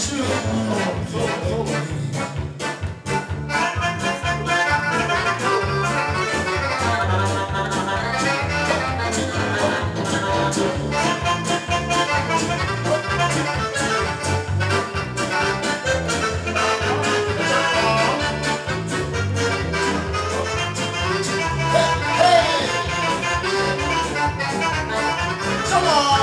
shoes. Oh. Come on!